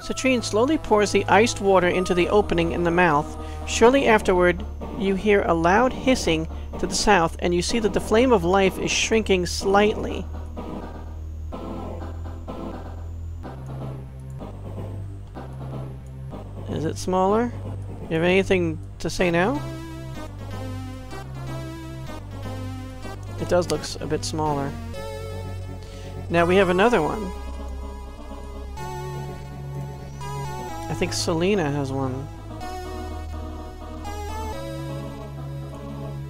Citrine slowly pours the iced water into the opening in the mouth. Shortly afterward, you hear a loud hissing to the south, and you see that the flame of life is shrinking slightly. Is it smaller? You have anything to say now? It does look a bit smaller. Now we have another one. Think Selena has one.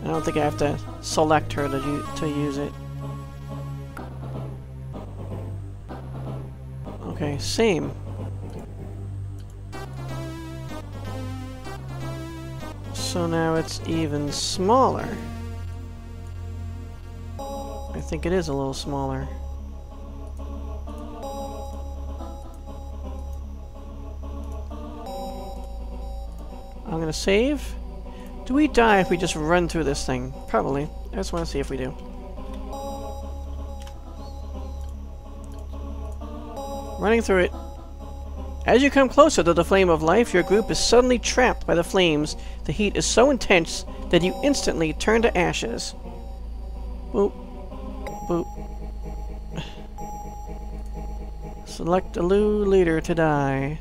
I don't think I have to select her to, to use it. Okay, same. So now it's even smaller. I think it is a little smaller. Gonna save. Do we die if we just run through this thing? Probably. I just want to see if we do. Running through it. As you come closer to the flame of life, your group is suddenly trapped by the flames. The heat is so intense that you instantly turn to ashes. Boop. Boop. Select a new leader to die.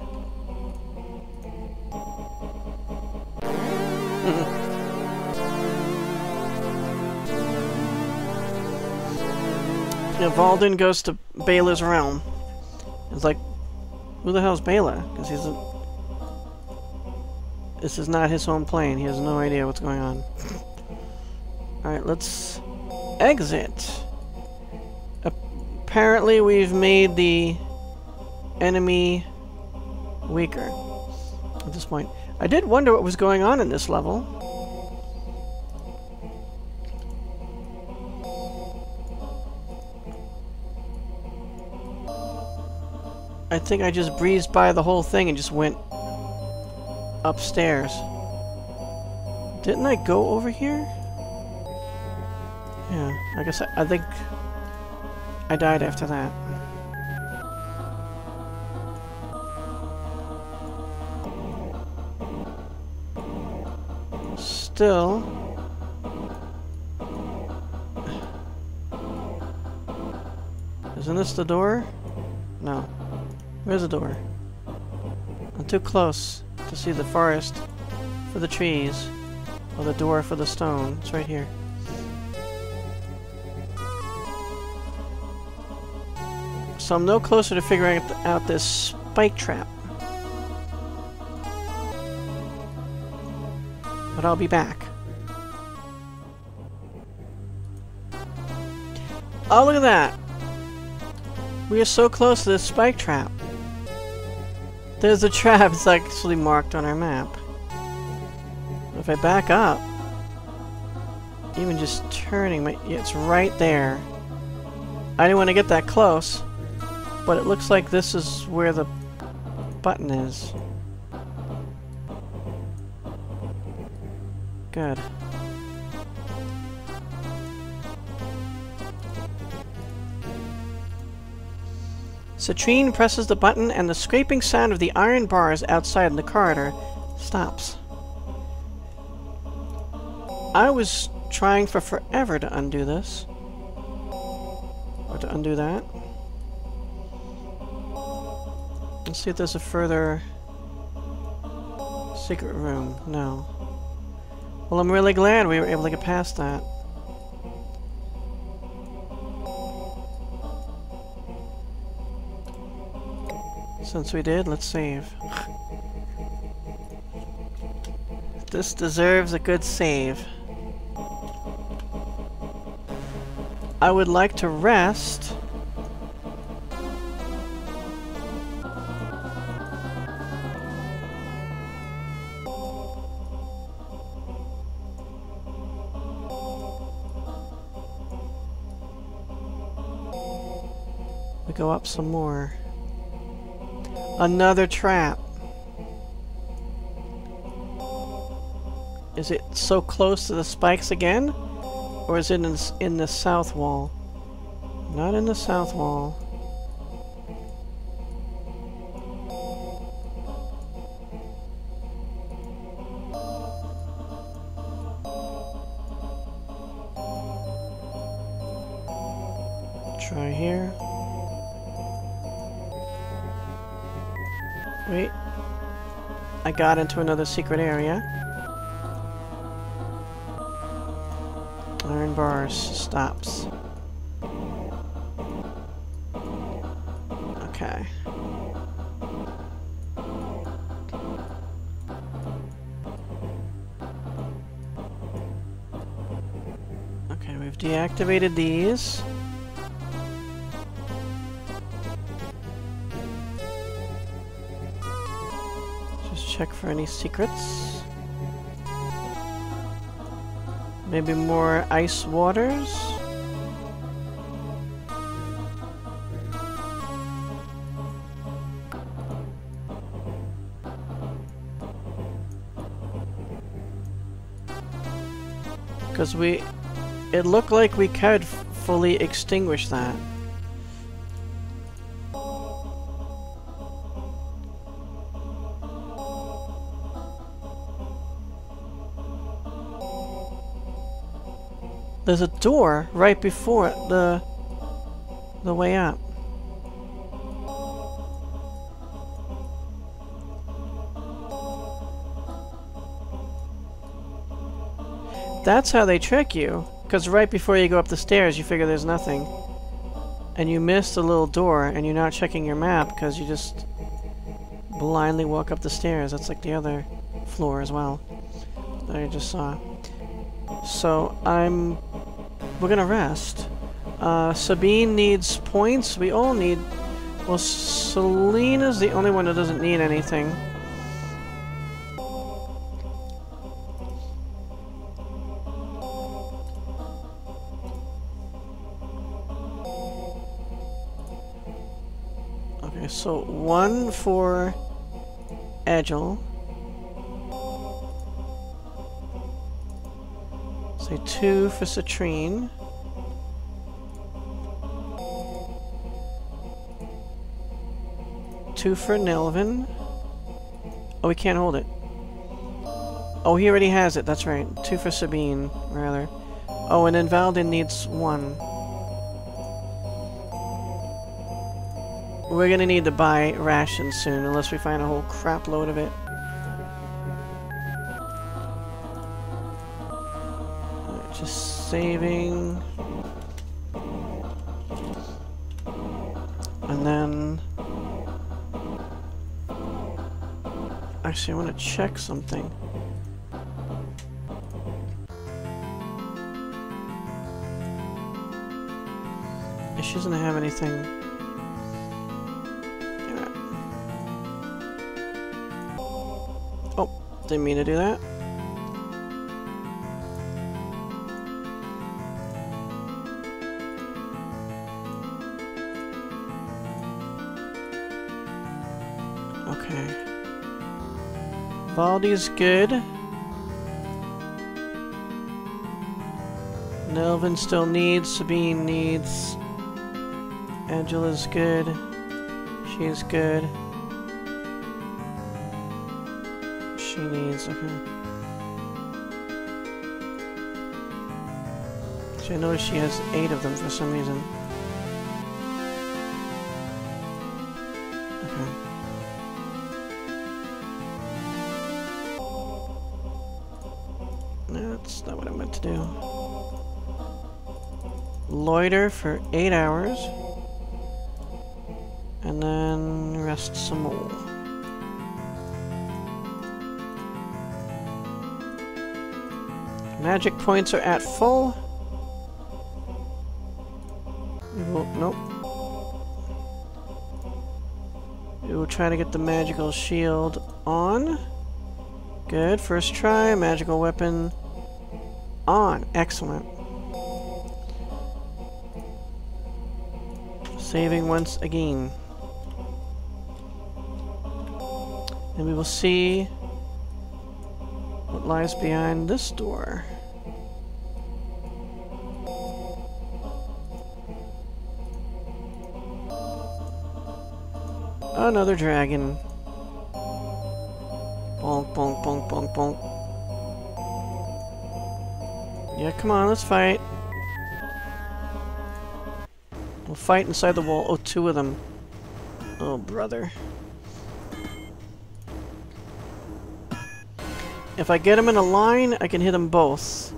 Yeah, Valdyn goes to Bela's realm. It's like, who the hell's Bela? Because he's a... This is not his home plane. He has no idea what's going on. Alright, let's exit. Apparently we've made the enemy weaker at this point. I did wonder what was going on in this level. I think I just breezed by the whole thing and just went upstairs. Didn't I go over here? Yeah, I guess I, I think I died after that. Still... Isn't this the door? No. Where's the door? I'm too close to see the forest for the trees, or the door for the stone. It's right here. So I'm no closer to figuring out this spike trap. But I'll be back. Oh, look at that! We are so close to this spike trap. There's a trap, it's actually marked on our map. If I back up, even just turning, my, it's right there. I didn't want to get that close, but it looks like this is where the button is. Good. Citrine presses the button and the scraping sound of the iron bars outside in the corridor stops. I was trying for forever to undo this. Or to undo that. Let's see if there's a further secret room. No. Well, I'm really glad we were able to get past that. Since we did, let's save. This deserves a good save. I would like to rest. We go up some more. Another trap. Is it so close to the spikes again? Or is it in, in the south wall? Not in the south wall. Got into another secret area. Iron bars stops. Okay. Okay, we've deactivated these. Check for any secrets. Maybe more ice waters? Because we... It looked like we could fully extinguish that. There's a door right before the the way up. That's how they trick you. Because right before you go up the stairs, you figure there's nothing. And you miss the little door, and you're not checking your map because you just blindly walk up the stairs. That's like the other floor as well that I just saw. So I'm... We're gonna rest. Uh, Sabine needs points. We all need... Well, Selena's the only one that doesn't need anything. Okay, so one for Egil. Say two for Citrine. Two for Nelvin. Oh, we can't hold it. Oh, he already has it. That's right. Two for Sabine, rather. Oh, and then needs one. We're gonna need to buy rations soon, unless we find a whole crap load of it. Saving. And then... Actually, I want to check something. She doesn't have anything Oh, didn't mean to do that. Okay. Valdi's good. Nelvin still needs, Sabine needs. Angela's good. She's good. She needs, okay. So I noticed she has eight of them for some reason. Loiter for eight hours. And then rest some more. Magic points are at full. Will, nope. We will try to get the magical shield on. Good. First try. Magical weapon on. Excellent. Saving once again. And we will see what lies behind this door. Another dragon. Bonk, bonk, bonk, bonk, bonk. Yeah, come on, let's fight. Fight inside the wall. Oh, two of them. Oh, brother. If I get them in a line, I can hit them both.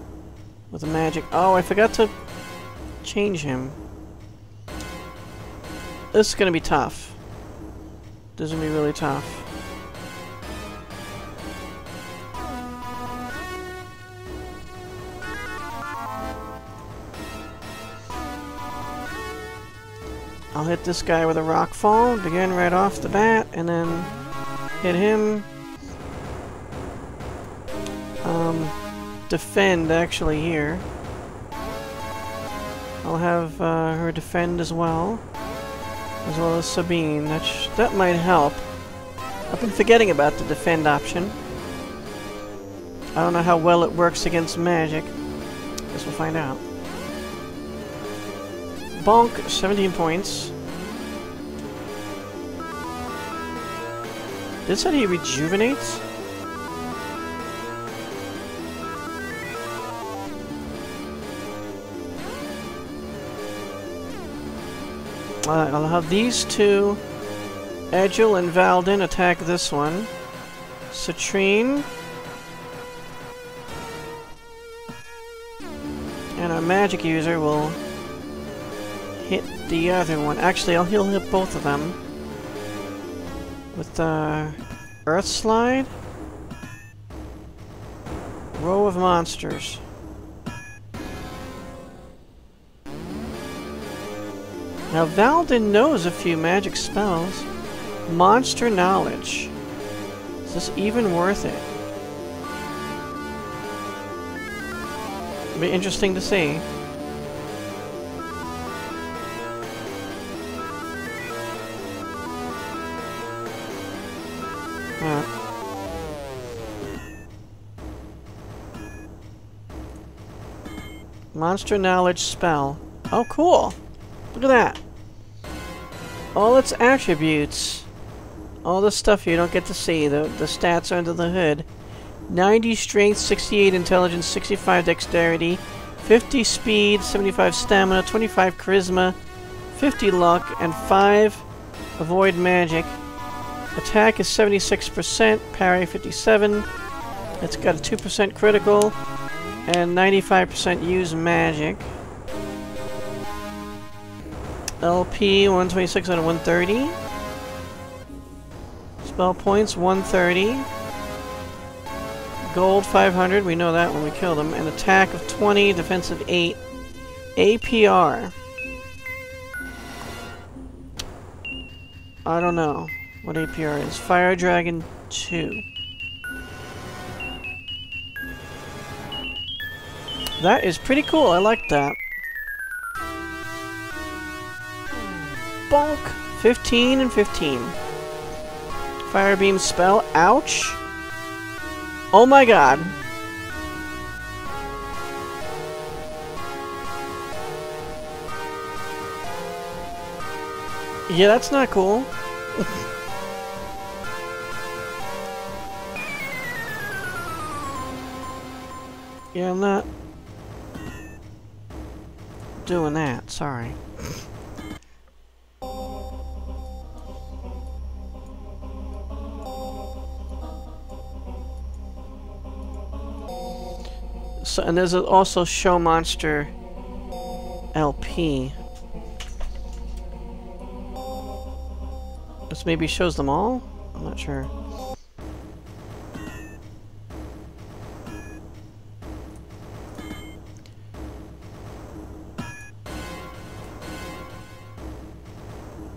With a magic. Oh, I forgot to change him. This is gonna be tough. This is gonna be really tough. I'll hit this guy with a rock fall, begin right off the bat, and then hit him. Um, defend actually here. I'll have uh, her defend as well, as well as Sabine. That that might help. I've been forgetting about the defend option. I don't know how well it works against magic. Guess we'll find out. Bonk, 17 points. This said he rejuvenates? I'll have these two, Egil and Valdyn, attack this one. Citrine. And our magic user will hit the other one. Actually, I'll he'll hit both of them. With the Earth Slide. Row of monsters. Now, Valdyn knows a few magic spells. Monster Knowledge. Is this even worth it? It'll be interesting to see. Monster Knowledge spell. Oh, cool. Look at that. All its attributes. All the stuff you don't get to see. The, the stats are under the hood. 90 strength, 68 intelligence, 65 dexterity, 50 speed, 75 stamina, 25 charisma, 50 luck, and 5 avoid magic. Attack is 76%, parry 57. It's got a 2% critical, and 95% use magic. LP 126 out of 130. Spell points 130. Gold 500, we know that when we kill them. An attack of 20, defensive 8. APR. I don't know what APR is. Fire Dragon 2. That is pretty cool, I like that. Bonk! 15 and 15. Fire beam spell. Ouch! Oh my god. Yeah, that's not cool. yeah, I'm not doing that, sorry. So, and there's also Show Monster LP. This maybe shows them all? I'm not sure.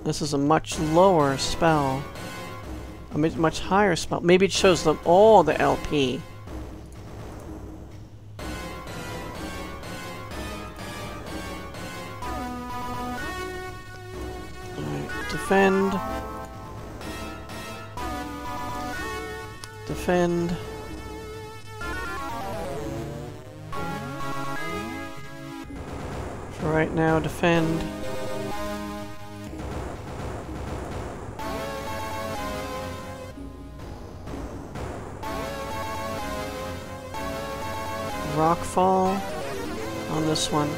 This is a much lower spell. A much higher spell. Maybe it shows them all the LP. Defend. Defend. For right now, defend. fall on this one.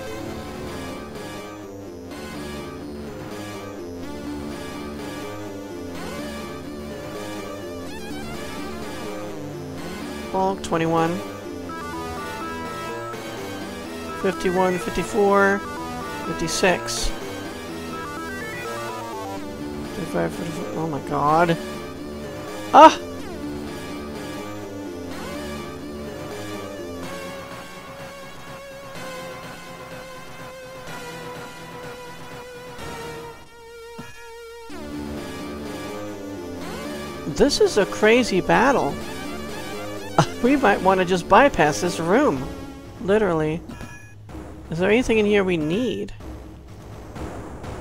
Ball 21. 51, 54, 56. 55, 55, oh my god. Ah! This is a crazy battle. Uh, we might want to just bypass this room. Literally. Is there anything in here we need?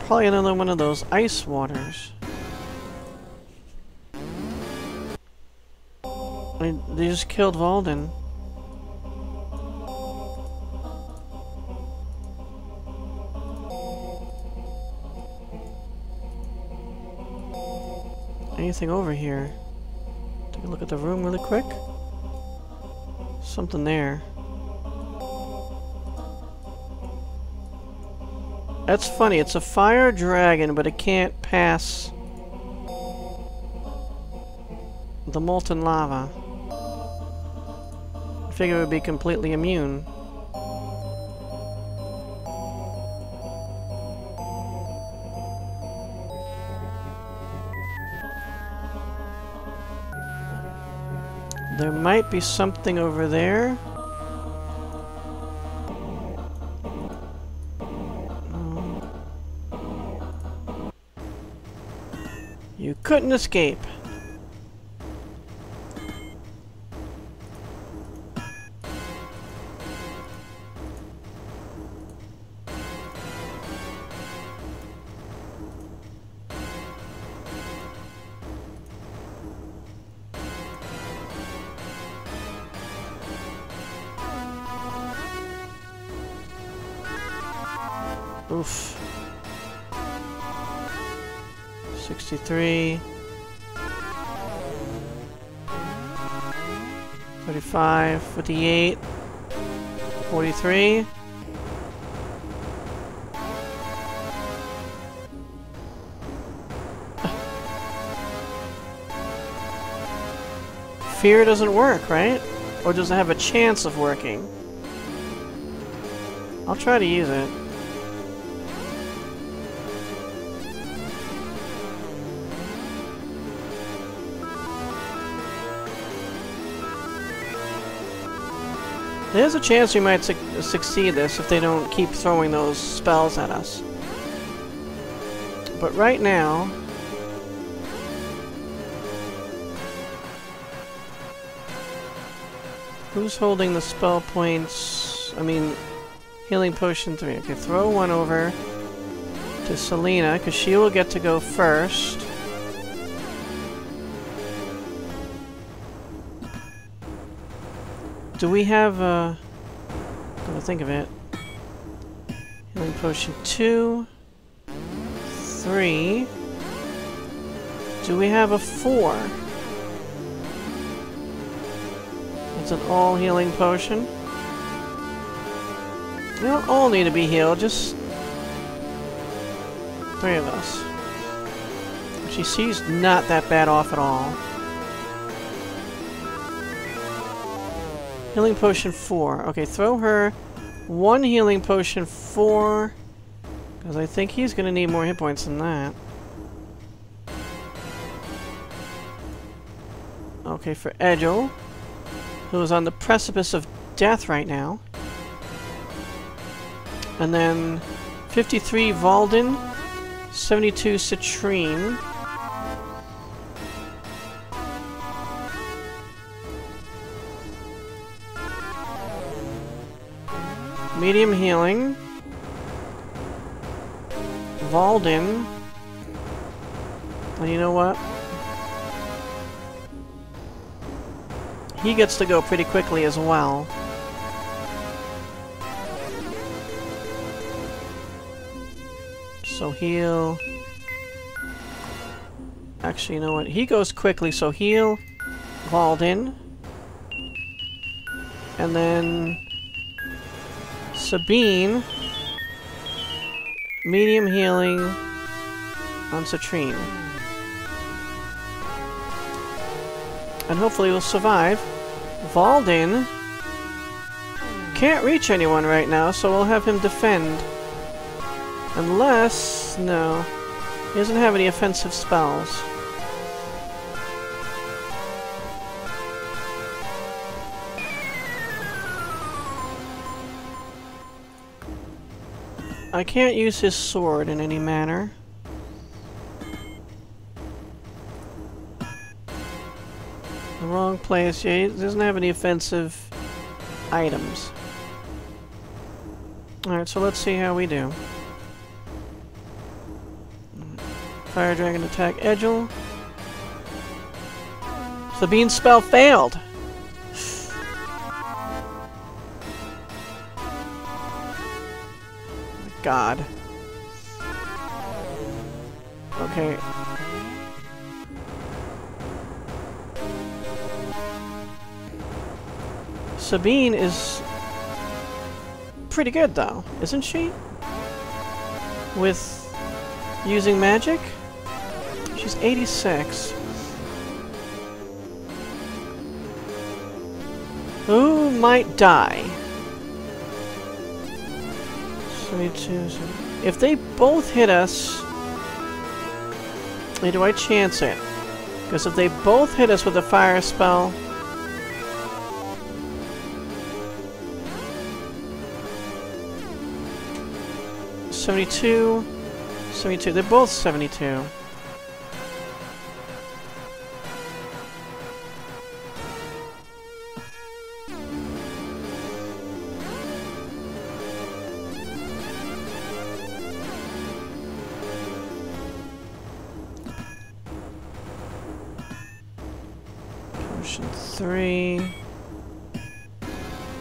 Probably another one of those ice waters. They just killed Valdyn. Anything over here? Take a look at the room really quick. Something there. That's funny, it's a fire dragon, but it can't pass the molten lava. I figure it would be completely immune. Might be something over there. You couldn't escape. Oof. 63. 35, 58, 43. Fear doesn't work, right? Or does it have a chance of working? I'll try to use it. There's a chance we might su succeed this if they don't keep throwing those spells at us. But right now... Who's holding the spell points? I mean, healing potion 3. Okay, throw one over to Selena, because she will get to go first. Do we have, uh... Don't think of it. Healing potion 2. 3. Do we have a 4? It's an all healing potion. We don't all need to be healed, just... Three of us. She sees not that bad off at all. Healing potion 4. Okay, throw her one healing potion 4. Because I think he's going to need more hit points than that. Okay, for Egil, who is on the precipice of death right now. And then 53 Valdyn, 72 Citrine. Medium healing. Valdyn. And you know what? He gets to go pretty quickly as well. So heal... Actually, you know what? He goes quickly, so heal Valdyn. And then... Sabine. Medium healing on Citrine. And hopefully we'll survive Valdyn can't reach anyone right now, so we'll have him defend. Unless... no. He doesn't have any offensive spells. I can't use his sword in any manner. The wrong place. Yeah, he doesn't have any offensive items. Alright, so let's see how we do. Fire Dragon attack Egil. Sabine's spell failed! God. Okay. Sabine is pretty good though, isn't she? With using magic? She's 86. Who might die? 22. If they both hit us... do I chance it? Because if they both hit us with a fire spell... Seventy-two, seventy-two. They're both seventy-two.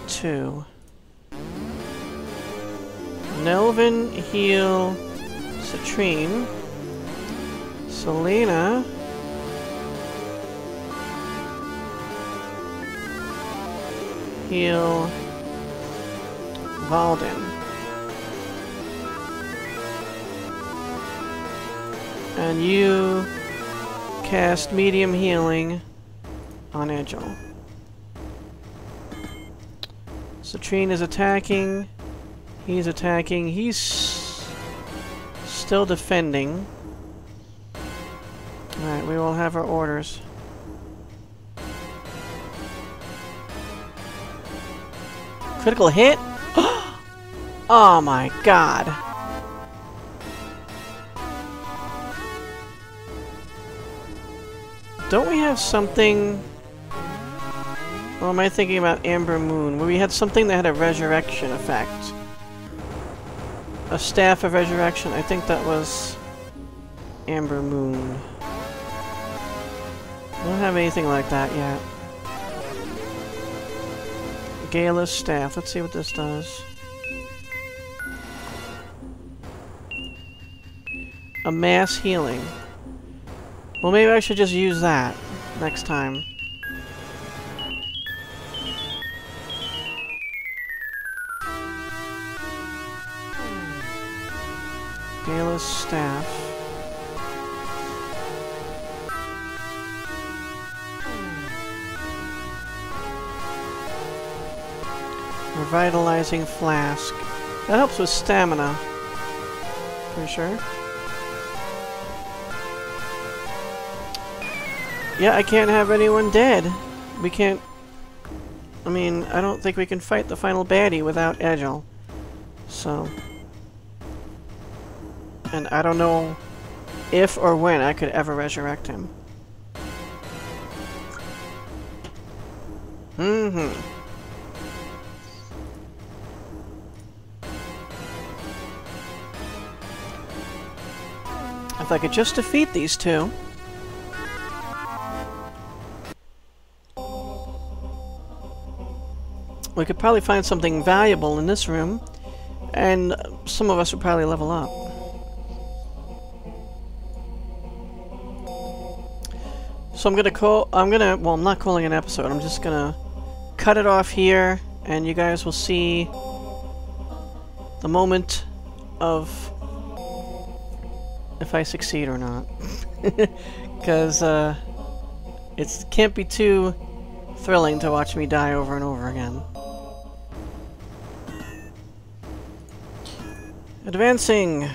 2. Nelvin, heal, Citrine, Selena, heal, Valdyn. And you cast medium healing on Egil. Citrine is attacking. He's attacking. He's still defending. Alright, we will have our orders. Critical hit? oh my god. Don't we have something... Or am I thinking about Amber Moon, where we had something that had a resurrection effect? A Staff of Resurrection? I think that was Amber Moon. I don't have anything like that yet. Gala's Staff. Let's see what this does. A mass healing. Well, maybe I should just use that next time. Gala's staff. Revitalizing flask. That helps with stamina. Pretty sure. Yeah, I can't have anyone dead. We can't... I mean, I don't think we can fight the final baddie without Egil. So and I don't know if or when I could ever resurrect him. Mm-hmm. If I could just defeat these two... We could probably find something valuable in this room, and some of us would probably level up. So I'm gonna call, I'm gonna, well I'm not calling an episode, I'm just gonna cut it off here, and you guys will see the moment of if I succeed or not. Because, uh, it can't be too thrilling to watch me die over and over again. Advancing.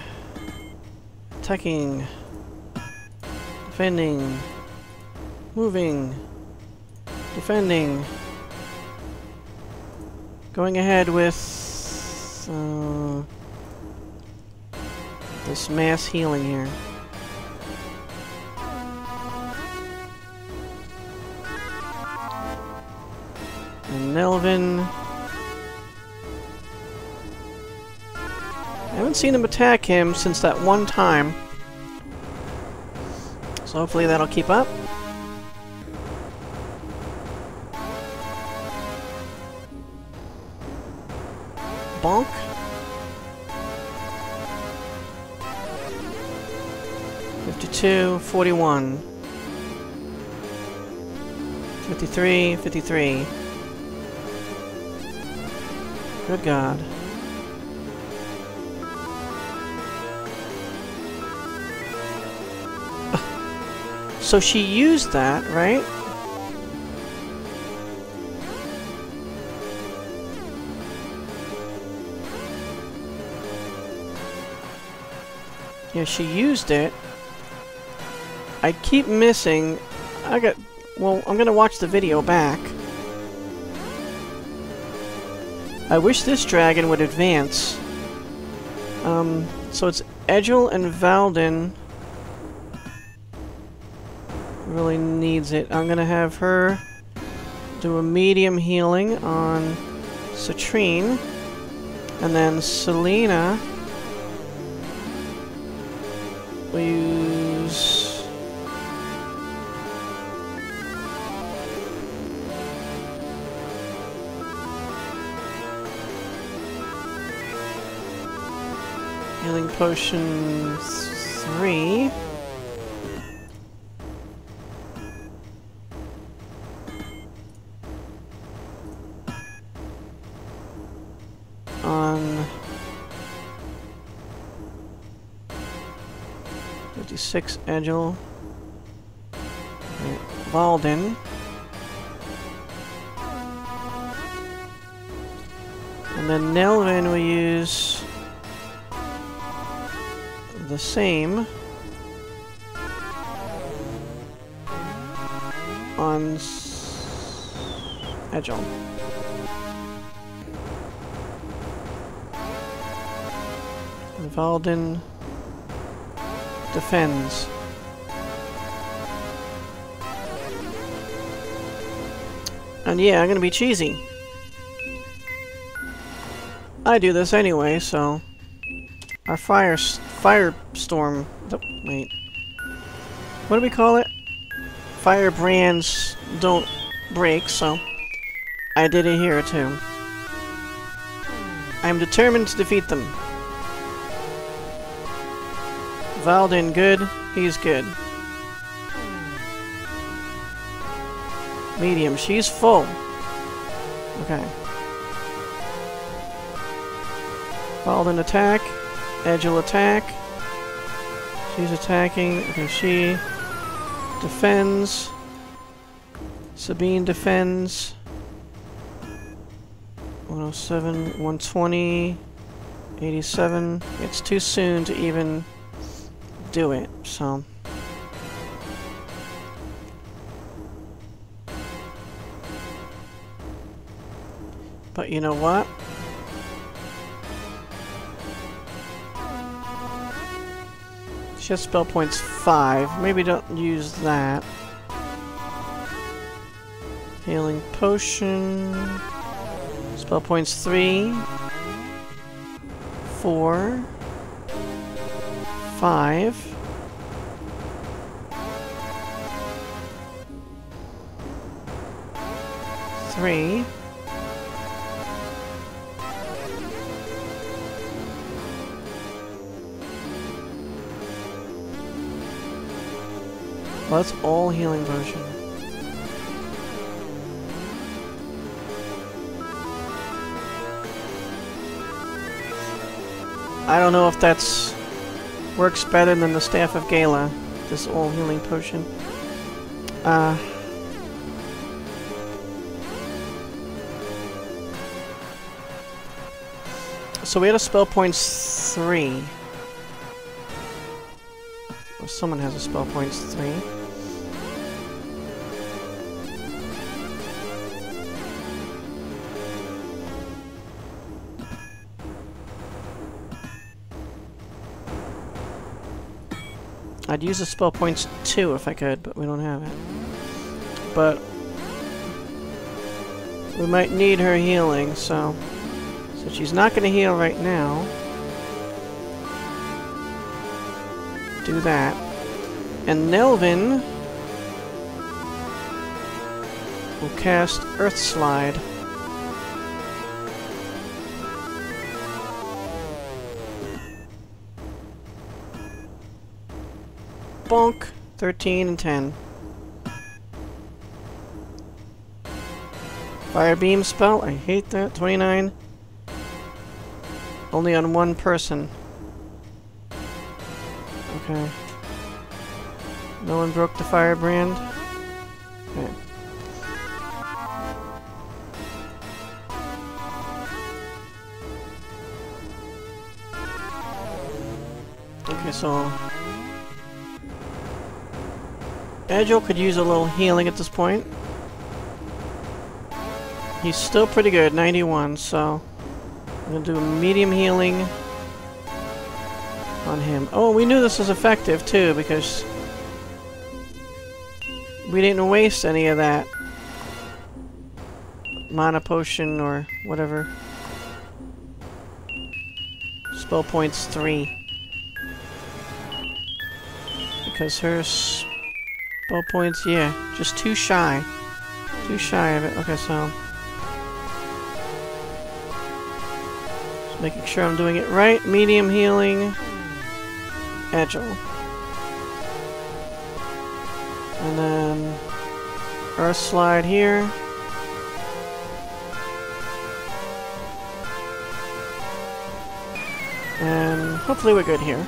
Attacking. Defending. Moving. Defending. Going ahead with... Uh, this mass healing here. And Nelvin... I haven't seen him attack him since that one time. So hopefully that'll keep up. 41. 53, 53. Good God. So she used that, right? Yeah, she used it. I keep missing... I got... Well, I'm gonna watch the video back. I wish this dragon would advance. Um, so it's Egil and Valdyn really needs it. I'm gonna have her do a medium healing on Citrine. And then Selena will potion three. on 56 Egil Valdyn. And then Nelvin we use the same on Egil. Valdyn defends. And yeah, I'm gonna be cheesy. I do this anyway, so... Our fire... Firestorm... Oh, wait. What do we call it? Fire brands don't break, so... I did it here, too. I'm determined to defeat them. Valdyn good? He's good. Medium, she's full. Okay. Valdyn attack. Egil attack. She's attacking. Okay, she defends. Sabine defends. 107, 120, 87. It's too soon to even do it, so... But you know what? She has spell points 5. Maybe don't use that. Healing potion. Spell points 3. 4 five. Three. Well, that's all healing potion. I don't know if that's works better than the Staff of Gala, this all healing potion. Uh, so we had a spell points 3. Well, someone has a spell points 3. I'd use the spell points too if I could, but we don't have it. But we might need her healing, so so she's not going to heal right now. Do that. And Nelvin will cast Earth Slide. Bonk. 13 and 10. Fire beam spell. I hate that. 29. Only on one person. Okay. No one broke the firebrand? Okay. Okay, so... Egil could use a little healing at this point. He's still pretty good, 91, so... I'm gonna do a medium healing on him. Oh, we knew this was effective, too, because... We didn't waste any of that. Mana potion or whatever. Spell points 3. Because her spell points, yeah, just too shy. Too shy of it. Okay, so... Just making sure I'm doing it right. Medium healing. Egil. And then... Earth slide here. And hopefully we're good here.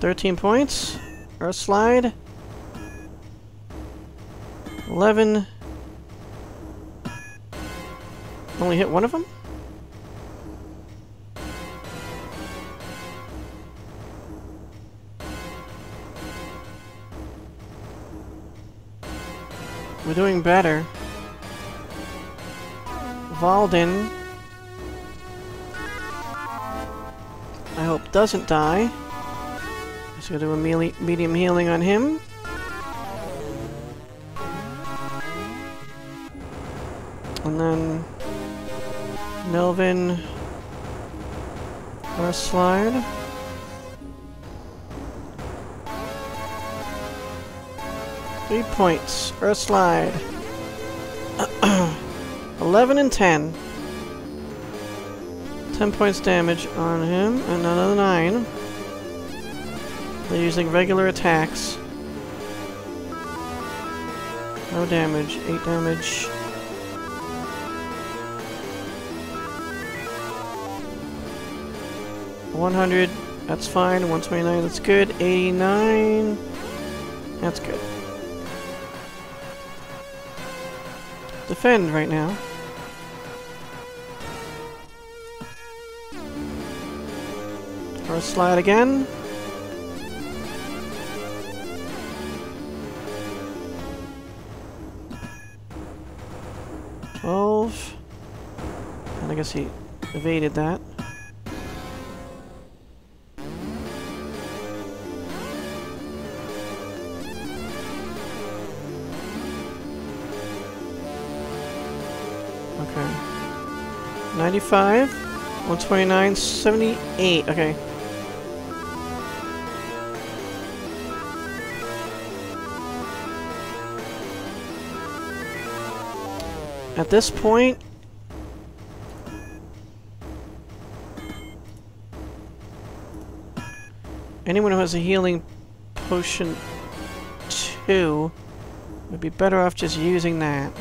13 points. Earth slide. 11. Only hit one of them? We're doing better. Valdyn. I hope doesn't die. Just gonna do a medium healing on him. And then Nelvin Earth slide. Three points. Earth slide. 11 and 10. 10 points damage on him, and another 9. They're using regular attacks. No damage. 8 damage. One hundred, that's fine. One twenty nine, that's good. Eighty nine, that's good. Defend right now. Or slide again. Twelve. And I guess he evaded that. 95, 129, 78. Okay. At this point, anyone who has a healing potion 2 would be better off just using that.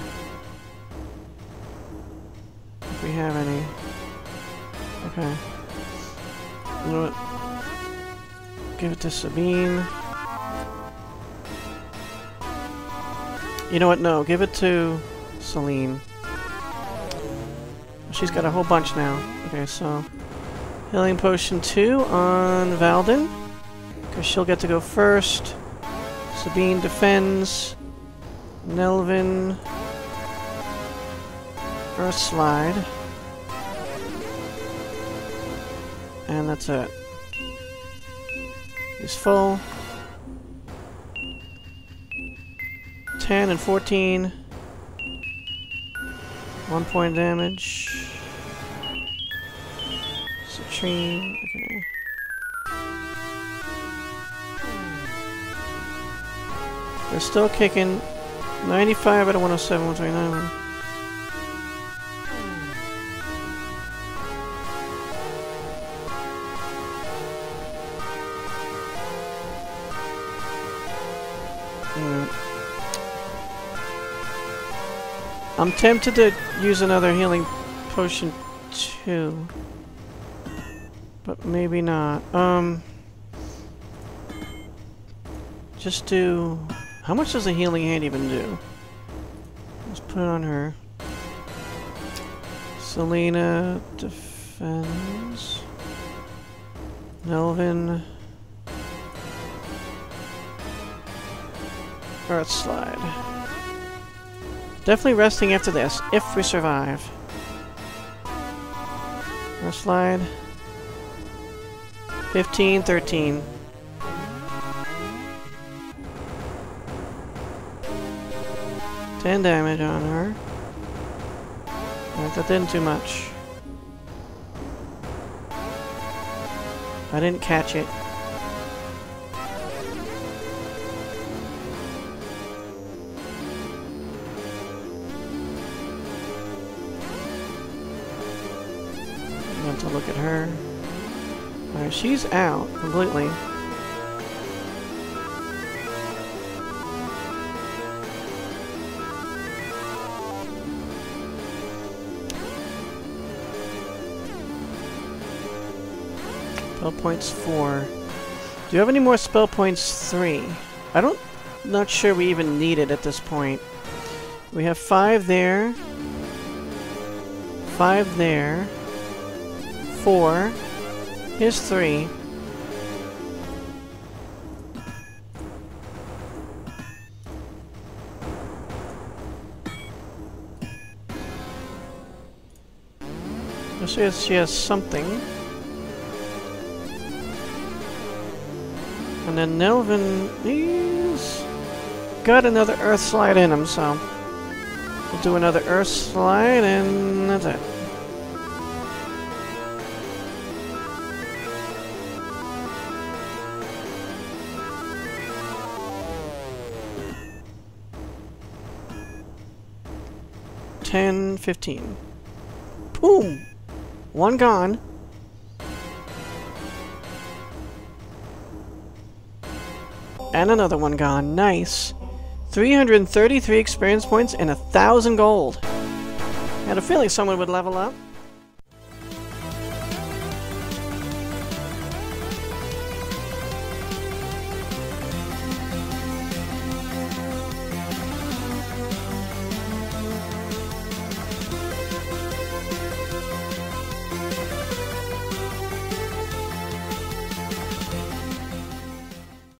Okay. You know what? Give it to Sabine. You know what? No, give it to Celine. She's got a whole bunch now. Okay. So healing potion two on Valdyn. because she'll get to go first. Sabine defends. Nelvin. Earth slide. And that's it. He's full. 10 and 14. One point damage. Citrine. Okay. They're still kicking. 95 out of 107, 129. I'm tempted to use another healing potion too. But maybe not. Um just do how much does a healing hand even do? Let's put it on her. Selena defends. Nelvin. Earth slide. Definitely resting after this, if we survive. Earth slide. 15, 13. Ten damage on her. That didn't do much. I didn't catch it. She's out completely. Spell points 4. Do you have any more spell points 3? I don't... Not sure we even need it at this point. We have 5 there. 5 there. 4. Here's 3. She has, she has something. And then Nelvin, he's got another Earth Slide in him, so we'll do another Earth Slide, and that's it. Ten, fifteen. Boom! One gone. And another one gone. Nice. 333 experience points and a thousand gold. I had a feeling someone would level up.